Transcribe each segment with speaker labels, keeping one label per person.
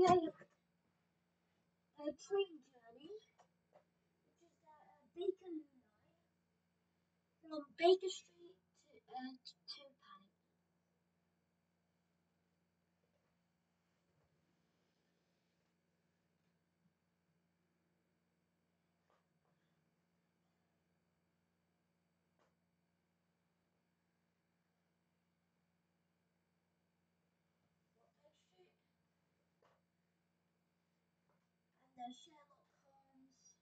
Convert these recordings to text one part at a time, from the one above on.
Speaker 1: doing a, a train journey, which is uh, Bakerloo line, from Baker Street Sherlock Holmes.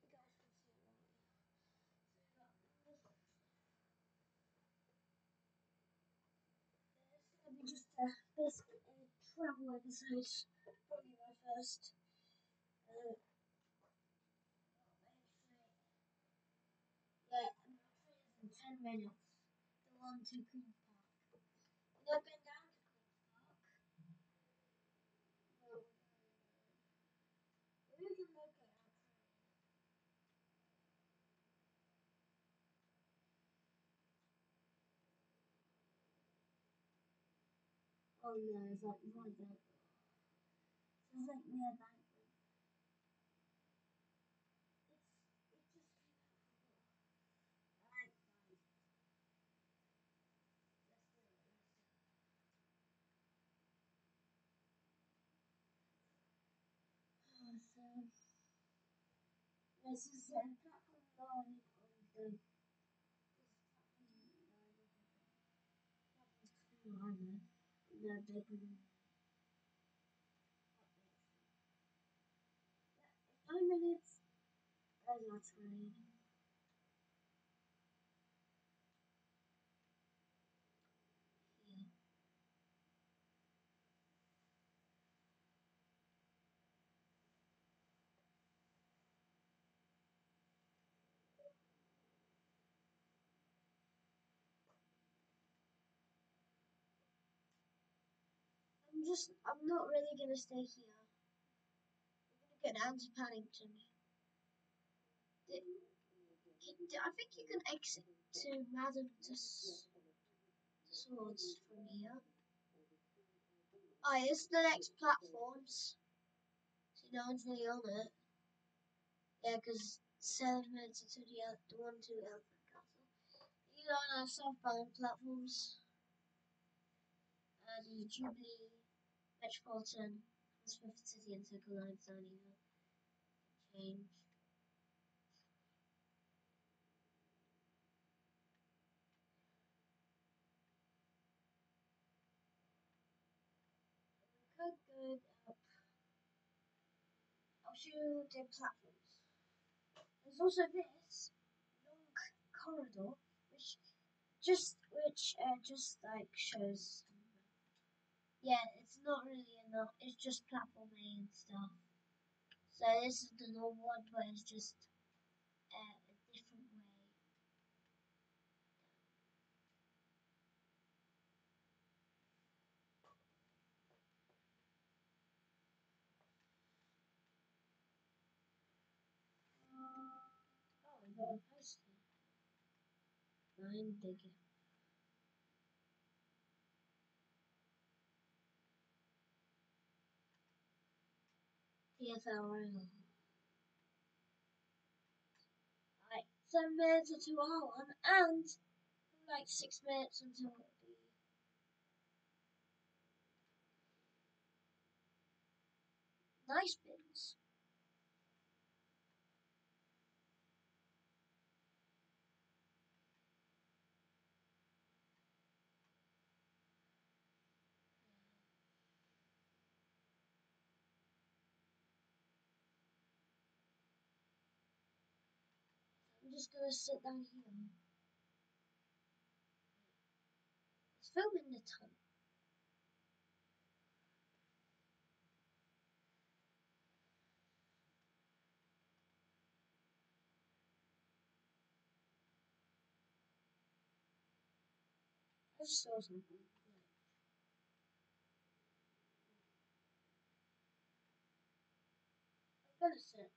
Speaker 1: You guys can see it. So. It's gonna be just a basically a travel episode. Probably my first. Uh, yeah, and my train is in ten minutes. The one to Queen's Park been down to Queen's Park. Well, we can look at our train. Oh no, it's like right there. It's like near. Oh, so this is uh, platform nine on the this is platform nine of nine minutes. There's our train. I'm just, I'm not really gonna stay here. I'm gonna get down to Paddington. I think you can exit to Madame Tuss- Swords from here. Oh, is the next platforms. See, no one's really on it. Yeah, because seven minutes into the, the one to Elephant Castle. You know, on our southbound platforms. The Jubilee, Metropolitan, Hammersmith City and Circle Lines down here. Change. Could up. I'll show you the platforms. There's also this long corridor, which just which uh, just like shows. Yeah, it's not really enough. It's just platform A and stuff. So this is the normal one, but it's just uh, a different way. Oh, we got a poster. Nine digger. TFL Rail. Right, seven minutes until our one, and like six minutes until the nice just gonna sit down here. It's filming the tunnel. I just saw something. I'm gonna sit.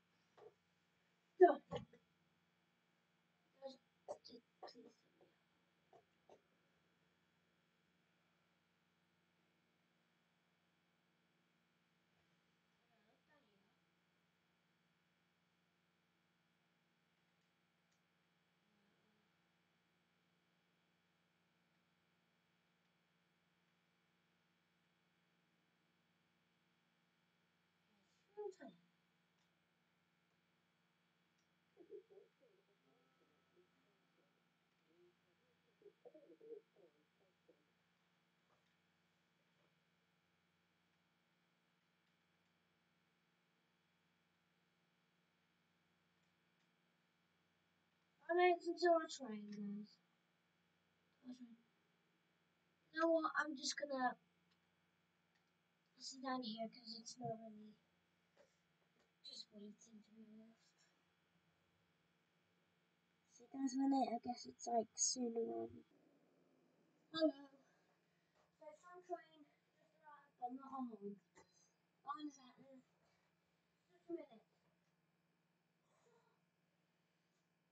Speaker 1: Mountain. I made into a train, guys. You know what? I'm just gonna sit down here because it's not really just waiting to be honest. See you guys when it, I guess it's like sooner on. Hello. So some train just arrived, but not on. On exactly. Just a minute.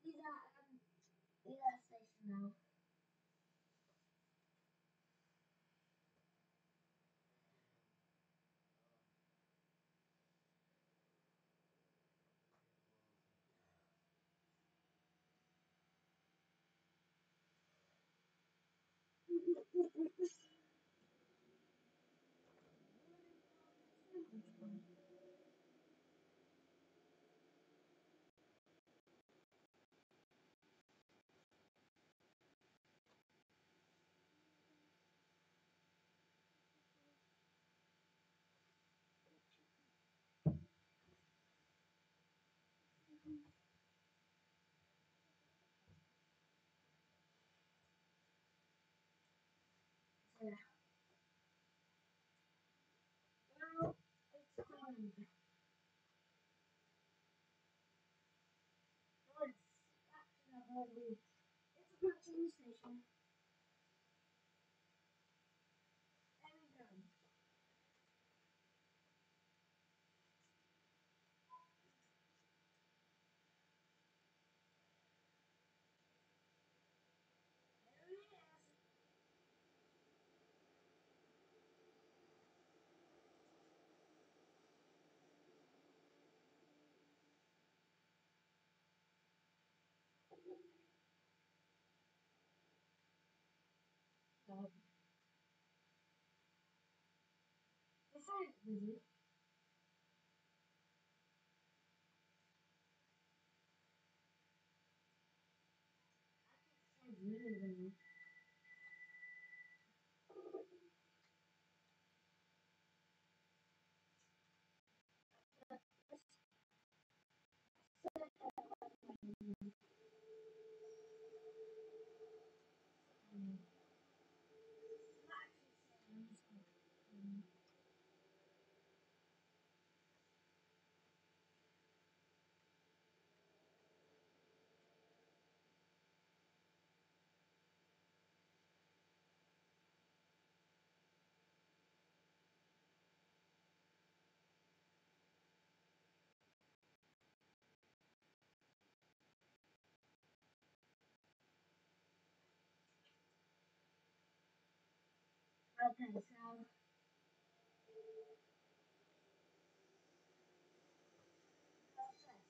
Speaker 1: He's at um he's at a station now. Yeah. Well, it's time. Well, it's actually not really. It's a matching station. Vas-y. Vas-y. So. process.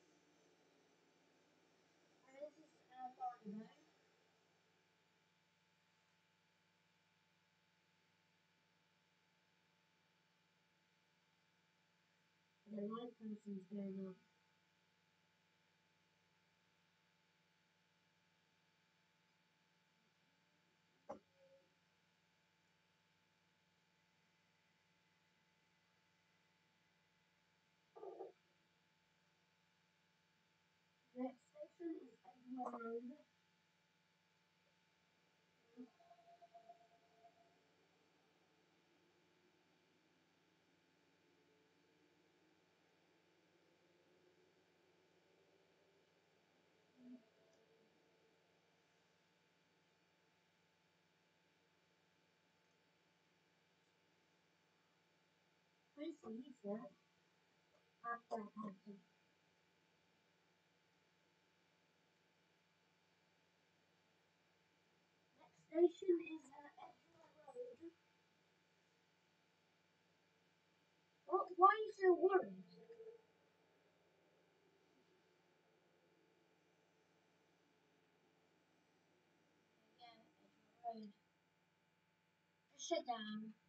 Speaker 1: This is uh. The light person's going on. Please leave at Southampton. Station is Edgware Road. What? Why are you so worried? Edgware Road. Sit down.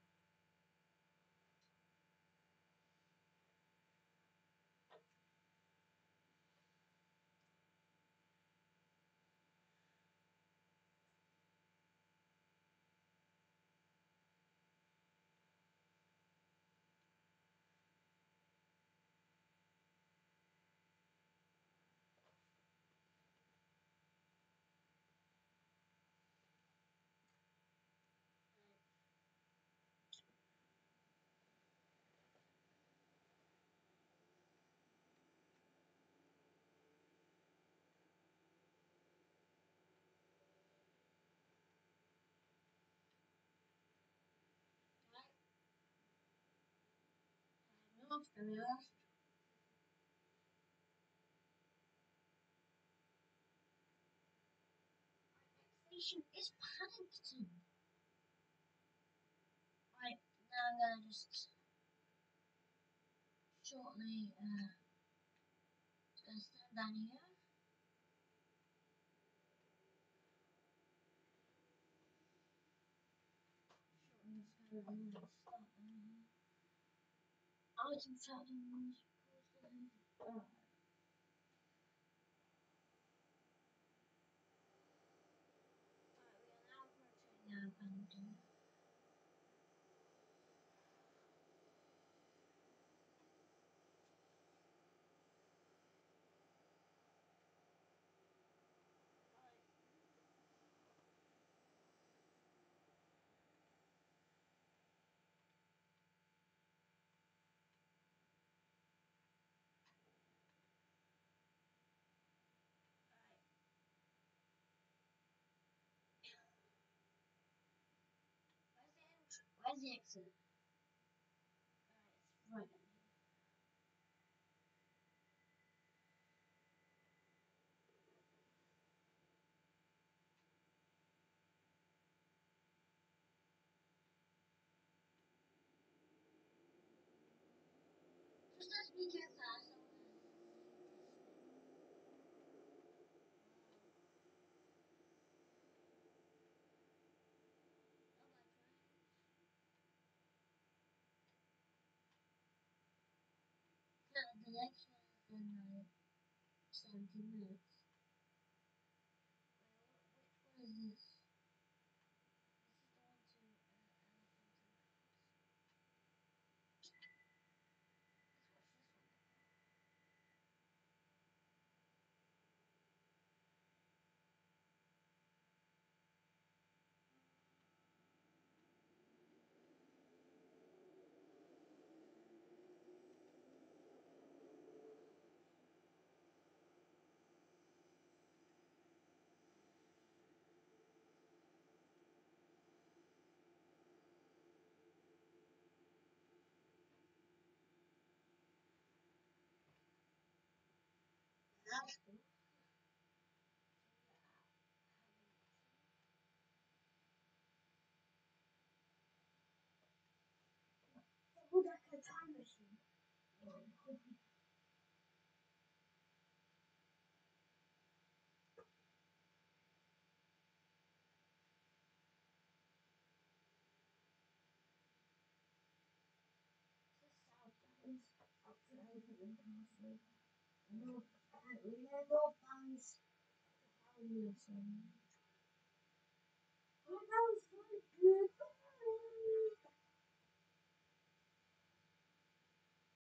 Speaker 1: Very last. Station is Paddington. Right, now I'm gonna just shortly uh just stand down here. Just gonna start down here. Item settings. Alright. Right, we are now approaching uh, Paddington. Where's the exit? Right. Just as we No, the next one is in like 17 minutes. Wait, what, which one is this? This is the one to uh, Elephant and Let's watch this one. That's cool. We're northbound. Howling. Oh, that was good.